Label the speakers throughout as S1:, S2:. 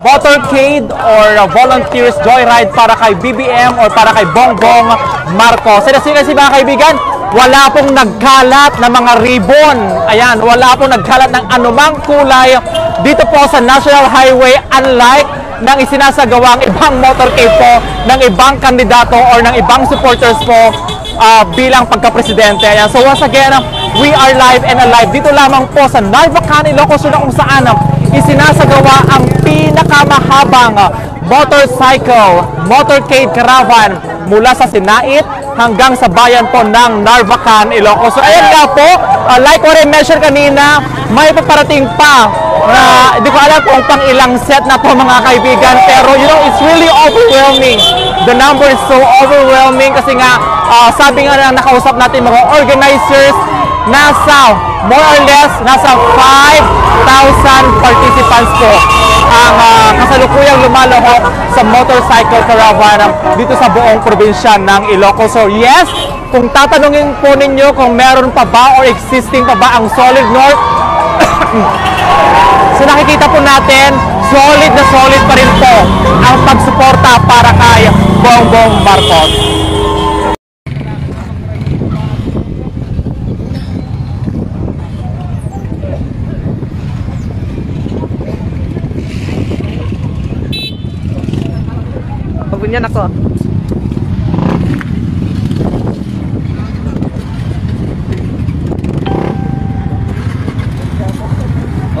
S1: motorcade or uh, volunteers joyride para kay BBM or para kay Bongbong Marcos. Sila sila si mga kaibigan, wala pong nagkalat ng mga ribbon. Ayan, wala pong nagkalat ng anumang kulay dito po sa National Highway unlike ng isinasagawang ibang motorcade po ng ibang kandidato or ng ibang supporters po ah, bilang pagka-presidente. Ayan. So once again, we are live and alive dito lamang po sa Narvacan, Ilocos kung saan isinasagawa ang pinakamahabang ah, motorcycle, motorcade caravan mula sa Sinait hanggang sa bayan po ng Narvacan, Ilocos. So ayan nga po, ah, like what I mentioned kanina, may paparating pa na hindi ko alam kung pang ilang set na po mga kaibigan pero you know it's really overwhelming the number is so overwhelming kasi nga ah, sabi nga na nakausap natin mga organizers nasa more or less nasa 5,000 participants po ang ah, kasalukuyang lumalahok sa motorcycle caravan dito sa buong probinsya ng Ilocos. So yes, kung tatanungin po ninyo kung meron pa ba or existing pa ba ang Solid North So nakikita po natin, solid na solid pa rin po ang pagsuporta para kay Bongbong Marcos.
S2: Pabunyan ako.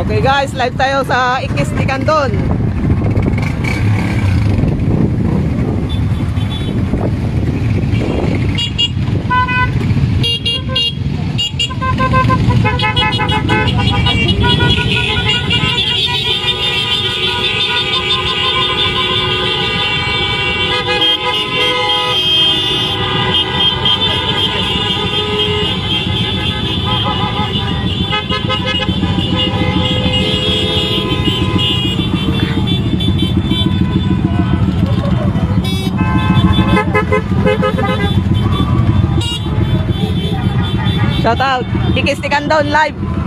S2: Okay guys, live tayo sa Ikis di Candon. Shout out, Ikis di Candon live.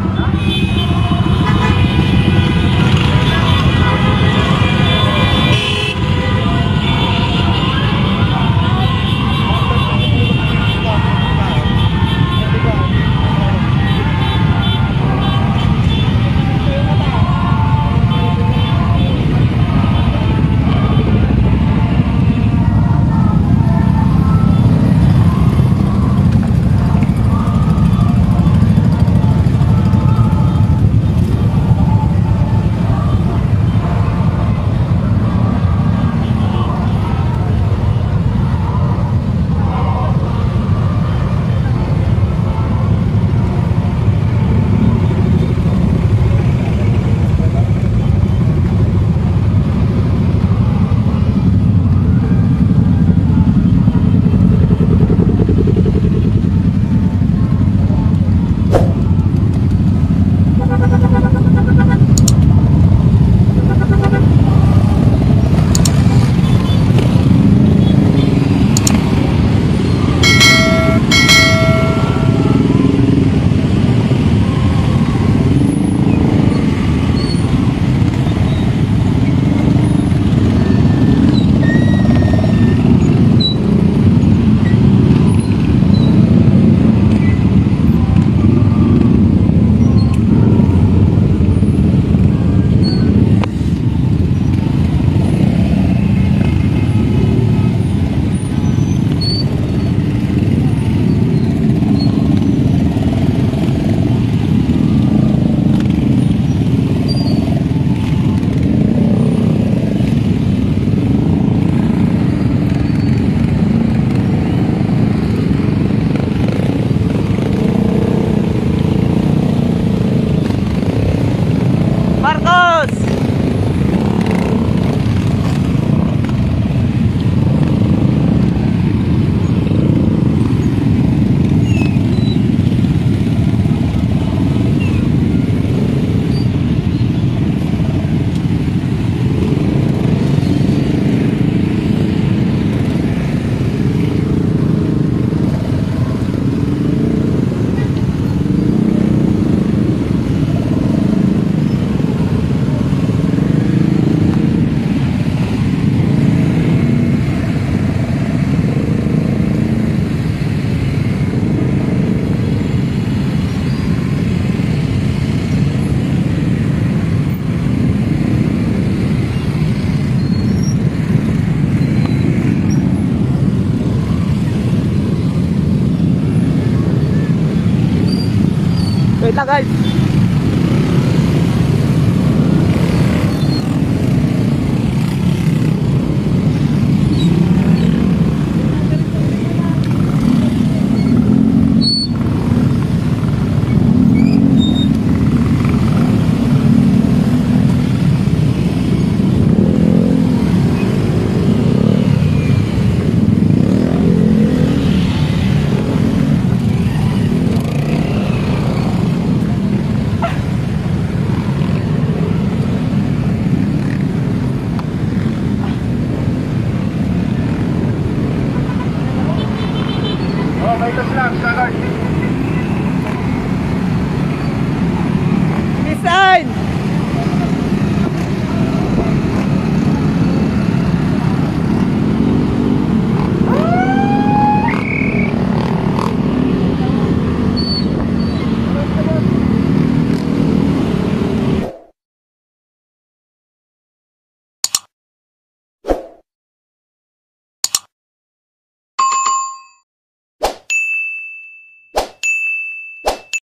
S3: 对，大
S2: 概 Rote Flagge erreicht